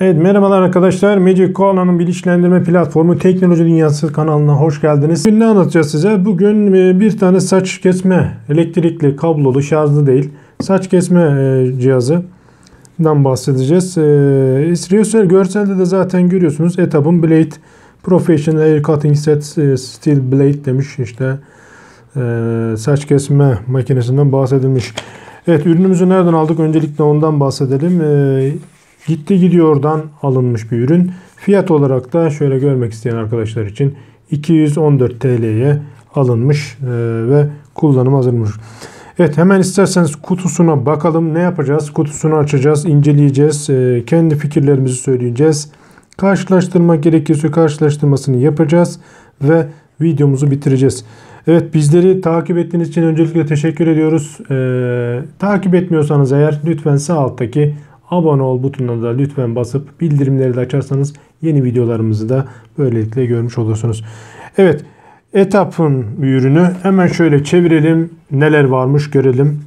Evet merhabalar arkadaşlar. Magic Koala'nın bilinçlendirme platformu Teknoloji Dünyası kanalına hoş geldiniz. Bugün ne anlatacağız size? Bugün e, bir tane saç kesme elektrikli kablolu şarjlı değil saç kesme e, cihazından bahsedeceğiz. E, görselde de zaten görüyorsunuz. Etap'ın Blade Professional Air Cutting Set Steel Blade demiş işte saç kesme makinesinden bahsedilmiş. Evet ürünümüzü nereden aldık? Öncelikle ondan bahsedelim. Gitti gidiyordan alınmış bir ürün. Fiyat olarak da şöyle görmek isteyen arkadaşlar için 214 TL'ye alınmış e, ve kullanım hazırmış. Evet hemen isterseniz kutusuna bakalım. Ne yapacağız? Kutusunu açacağız, inceleyeceğiz. E, kendi fikirlerimizi söyleyeceğiz. Karşılaştırma gerekirse karşılaştırmasını yapacağız ve videomuzu bitireceğiz. Evet bizleri takip ettiğiniz için öncelikle teşekkür ediyoruz. Ee, takip etmiyorsanız eğer lütfen sağ alttaki abone ol butonuna da lütfen basıp bildirimleri de açarsanız yeni videolarımızı da böylelikle görmüş olursunuz. Evet etapın ürünü hemen şöyle çevirelim neler varmış görelim.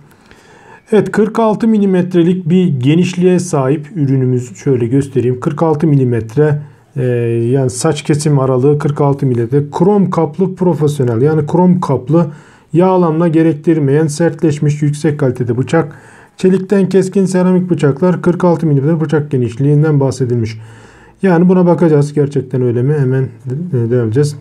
Evet 46 milimetrelik bir genişliğe sahip ürünümüz şöyle göstereyim. 46 milimetre e, yani saç kesim aralığı 46 milimetre. Krom kaplı profesyonel yani krom kaplı yağlanma gerektirmeyen sertleşmiş yüksek kalitede bıçak. Çelikten keskin seramik bıçaklar 46 mm bıçak genişliğinden bahsedilmiş. Yani buna bakacağız gerçekten öyle mi? Hemen devam edeceğiz.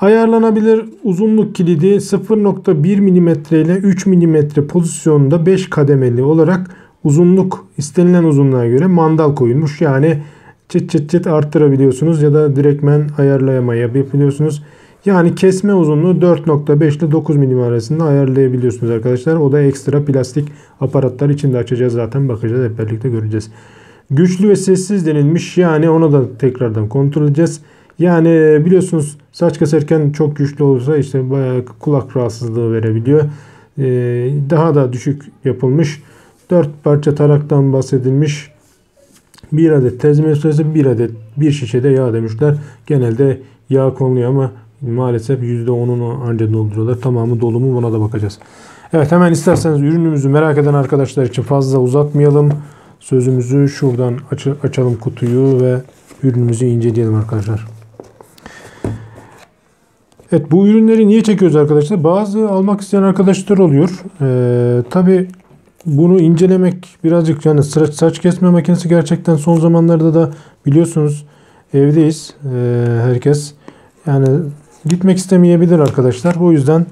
Ayarlanabilir uzunluk kilidi 0.1 mm ile 3 mm pozisyonunda 5 kademeli olarak uzunluk istenilen uzunluğa göre mandal koyulmuş. Yani çıt çıt çıt arttırabiliyorsunuz ya da direktmen ayarlayamayabiliyorsunuz. Yani kesme uzunluğu 4.5 ile 9 mm arasında ayarlayabiliyorsunuz arkadaşlar. O da ekstra plastik aparatlar içinde açacağız zaten bakacağız hep birlikte göreceğiz. Güçlü ve sessiz denilmiş yani onu da tekrardan kontrol edeceğiz. Yani biliyorsunuz saç keserken çok güçlü olursa işte bayağı kulak rahatsızlığı verebiliyor. Ee, daha da düşük yapılmış. 4 parça taraktan bahsedilmiş. Bir adet tezme süresi bir adet bir şişede yağ demişler. Genelde yağ konuluyor ama Maalesef %10'unu ancak dolduruyorlar. Tamamı dolu mu buna da bakacağız. Evet hemen isterseniz ürünümüzü merak eden arkadaşlar için fazla uzatmayalım. Sözümüzü şuradan aç açalım kutuyu ve ürünümüzü inceleyelim arkadaşlar. Evet bu ürünleri niye çekiyoruz arkadaşlar? Bazı almak isteyen arkadaşlar oluyor. Ee, Tabi bunu incelemek birazcık yani saç, saç kesme makinesi gerçekten son zamanlarda da biliyorsunuz evdeyiz. Ee, herkes yani gitmek istemeyebilir arkadaşlar. O yüzden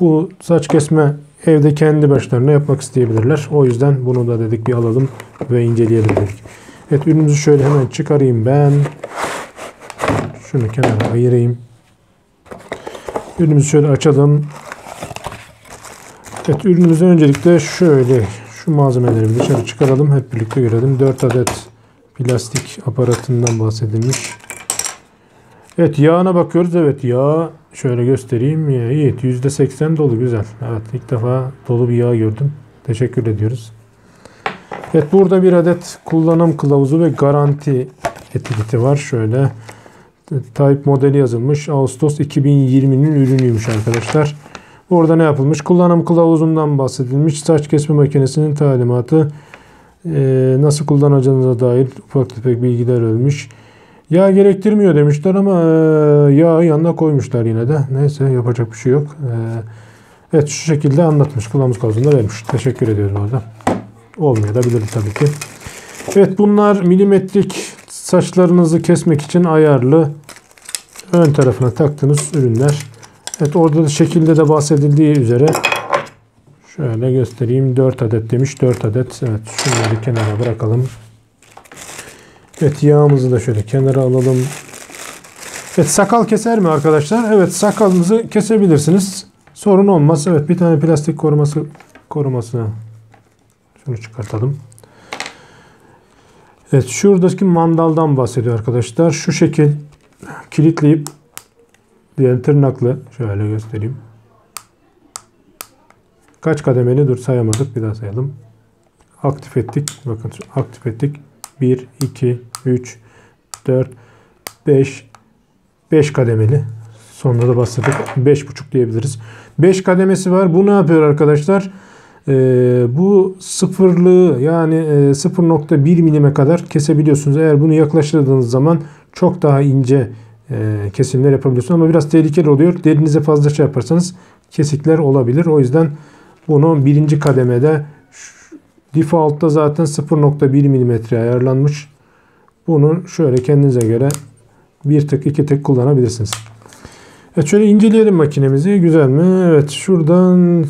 bu saç kesme evde kendi başlarına yapmak isteyebilirler. O yüzden bunu da dedik bir alalım ve inceleyelim dedik. Evet ürünümüzü şöyle hemen çıkarayım ben. Şunu kenara ayırayım. Ürünümüzü şöyle açalım. Evet ürünümüzü öncelikle şöyle şu malzemeleri dışarı çıkaralım. Hep birlikte görelim. 4 adet plastik aparatından bahsedilmiş. Evet yağına bakıyoruz. Evet yağ şöyle göstereyim. İyi %80 dolu güzel. Evet ilk defa dolu bir yağ gördüm. Teşekkür ediyoruz. Evet burada bir adet kullanım kılavuzu ve garanti etiketi var. Şöyle Type modeli yazılmış. Ağustos 2020'nin ürünüymüş arkadaşlar. Orada ne yapılmış? Kullanım kılavuzundan bahsedilmiş. Saç kesme makinesinin talimatı. Ee, nasıl kullanacağınıza dair ufak tefek bilgiler ölmüş. Yağ gerektirmiyor demişler ama e, yağı yanına koymuşlar yine de. Neyse yapacak bir şey yok. E, evet şu şekilde anlatmış. Kılavuz kavzunda vermiş. Teşekkür ediyoruz orada. Olmayabilir tabii ki. Evet bunlar milimetrik saçlarınızı kesmek için ayarlı ön tarafına taktığınız ürünler. Evet orada da şekilde de bahsedildiği üzere şöyle göstereyim. 4 adet demiş. 4 adet. Evet şunları kenara bırakalım. Evet yağımızı da şöyle kenara alalım. Evet sakal keser mi arkadaşlar? Evet sakalınızı kesebilirsiniz. Sorun olmaz. Evet bir tane plastik koruması koruması şunu çıkartalım. Evet şuradaki mandaldan bahsediyor arkadaşlar. Şu şekil kilitleyip diğer tırnaklı şöyle göstereyim. Kaç kademeli dur sayamadık. Bir daha sayalım. Aktif ettik. Bakın aktif ettik. 1, 2, 3, 4, 5, 5 kademeli. Sonunda da bastırdık. 5,5 diyebiliriz. 5 kademesi var. Bu ne yapıyor arkadaşlar? e, bu sıfırlığı yani e, 0.1 milime kadar kesebiliyorsunuz. Eğer bunu yaklaştırdığınız zaman çok daha ince e, kesimler yapabiliyorsunuz. Ama biraz tehlikeli oluyor. Derinize fazla şey yaparsanız kesikler olabilir. O yüzden bunu birinci kademede default'ta zaten 0.1 milimetre ayarlanmış. Bunu şöyle kendinize göre bir tık iki tık kullanabilirsiniz. Evet şöyle inceleyelim makinemizi. Güzel mi? Evet şuradan e,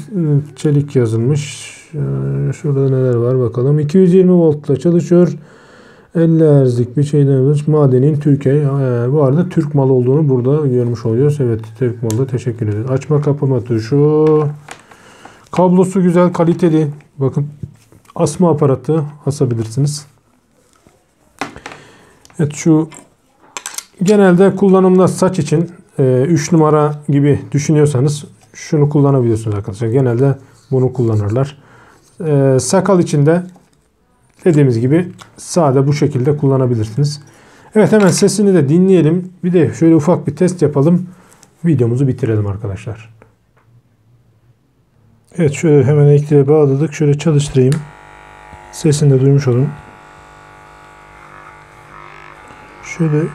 çelik yazılmış. Şurada neler var bakalım. 220 voltla çalışıyor. 50 Hz'lik bir şeyden yazılmış. Madenin Türkiye. Bu arada Türk malı olduğunu burada görmüş oluyoruz. Evet Türk malı teşekkür ederiz. Açma kapama tuşu. Kablosu güzel kaliteli. Bakın asma aparatı asabilirsiniz. Evet şu genelde kullanımda saç için 3 numara gibi düşünüyorsanız şunu kullanabiliyorsunuz arkadaşlar. Genelde bunu kullanırlar. E, sakal için de dediğimiz gibi sade bu şekilde kullanabilirsiniz. Evet hemen sesini de dinleyelim. Bir de şöyle ufak bir test yapalım. Videomuzu bitirelim arkadaşlar. Evet şöyle hemen elektriğe bağladık. Şöyle çalıştırayım. Sesini de duymuş olun. Şöyle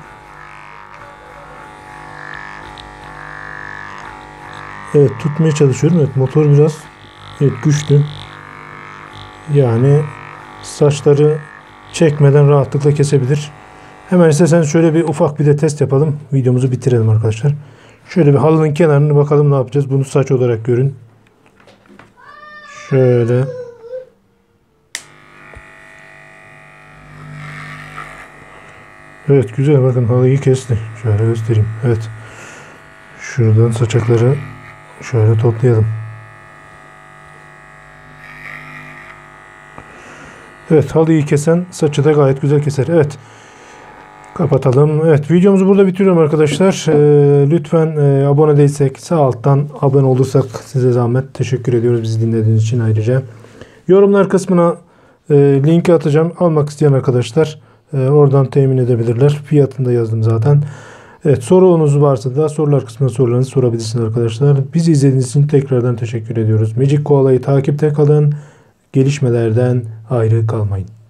Evet tutmaya çalışıyorum. Evet motor biraz evet, güçlü. Yani saçları çekmeden rahatlıkla kesebilir. Hemen istersen şöyle bir ufak bir de test yapalım. Videomuzu bitirelim arkadaşlar. Şöyle bir halının kenarını bakalım ne yapacağız. Bunu saç olarak görün. Şöyle. Evet güzel bakın halıyı kesti. Şöyle göstereyim. Evet. Şuradan saçakları şöyle toplayalım. Evet halıyı kesen saçı da gayet güzel keser. Evet. Kapatalım. Evet videomuzu burada bitiriyorum arkadaşlar. Ee, lütfen e, abone değilsek sağ alttan abone olursak size zahmet. Teşekkür ediyoruz bizi dinlediğiniz için ayrıca. Yorumlar kısmına e, linki atacağım. Almak isteyen arkadaşlar oradan temin edebilirler. Fiyatını da yazdım zaten. Evet sorunuz varsa da sorular kısmına sorularınızı sorabilirsiniz arkadaşlar. Bizi izlediğiniz için tekrardan teşekkür ediyoruz. Magic Koala'yı takipte kalın. Gelişmelerden ayrı kalmayın.